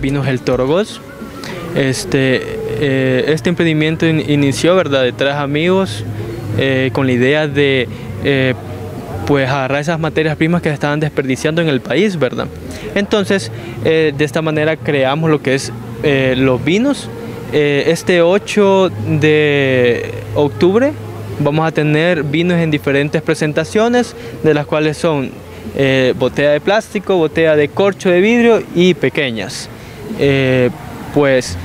Vinos El Torogos. Este, eh, este emprendimiento inició, ¿verdad?, de tres amigos eh, con la idea de eh, pues agarrar esas materias primas que se estaban desperdiciando en el país, ¿verdad? Entonces, de esta manera creamos lo que es los vinos. este 8 de octubre vamos a tener vinos en diferentes presentaciones, de las cuales son botella de plástico, botella de corcho de vidrio y pequeñas. pues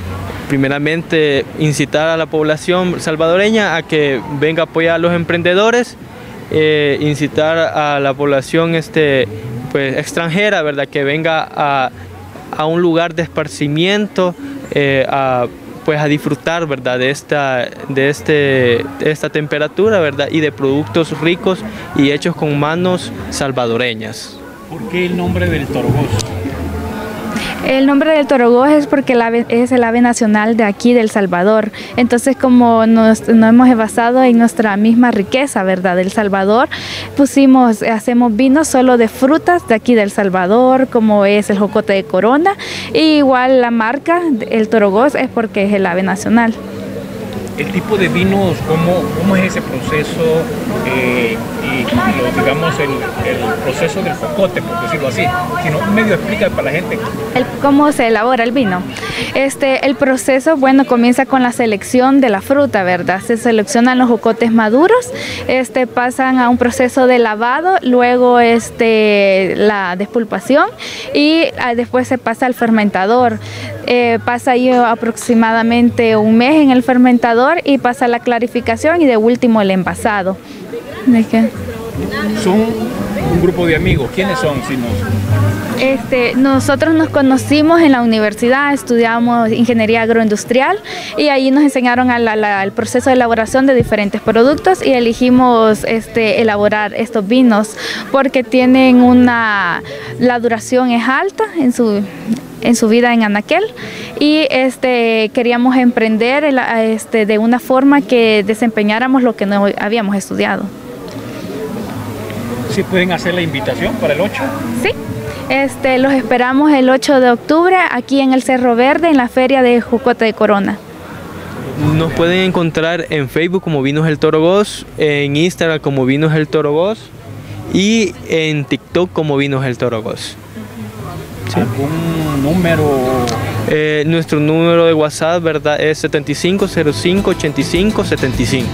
primeramente incitar a la población salvadoreña a que venga a apoyar a los emprendedores, eh, incitar a la población este, pues, extranjera, ¿verdad? que venga a, un lugar de esparcimiento, eh, a, pues a disfrutar ¿verdad? De, esta, de, este, esta temperatura ¿verdad? y de productos ricos y hechos con manos salvadoreñas. ¿Por qué el nombre del Torgoso? El nombre del torogó es porque el ave, es el ave nacional de aquí, del Salvador. Entonces, como nos, hemos basado en nuestra misma riqueza, ¿verdad? Del Salvador, pusimos, hacemos vino solo de frutas de aquí del Salvador, como es el jocote de corona. Y igual la marca, el torogós, es porque es el ave nacional el tipo de vinos, cómo, cómo es ese proceso eh, y digamos el, proceso del focote, por decirlo así. Si no, medio explica para la gente. ¿Cómo se elabora el vino? Este, el proceso, bueno, comienza con la selección de la fruta, ¿verdad? Se seleccionan los jocotes maduros, este, pasan a un proceso de lavado, luego este, la despulpación y ah, después se pasa al fermentador. Eh, pasa ahí aproximadamente un mes en el fermentador y pasa la clarificación y de último el envasado. ¿De qué? Son un grupo de amigos. ¿Quiénes son? Este, nosotros nos conocimos en la universidad, estudiamos ingeniería agroindustrial y ahí nos enseñaron el proceso de elaboración de diferentes productos y elegimos este, elaborar estos vinos porque tienen una, la duración es alta en su, en su vida en Anaquel y este, queríamos emprender este, de una forma que desempeñáramos lo que no habíamos estudiado. ¿Sí pueden hacer la invitación para el 8? Sí. Este, los esperamos el 8 de octubre aquí en el Cerro Verde, en la feria de Jucota de Corona. Nos pueden encontrar en Facebook como Vinos el Toro en Instagram como Vinos el Toro y en TikTok como Vinos el Toro ¿Algún número? Eh, nuestro número de WhatsApp ¿verdad? es 7505 85 75.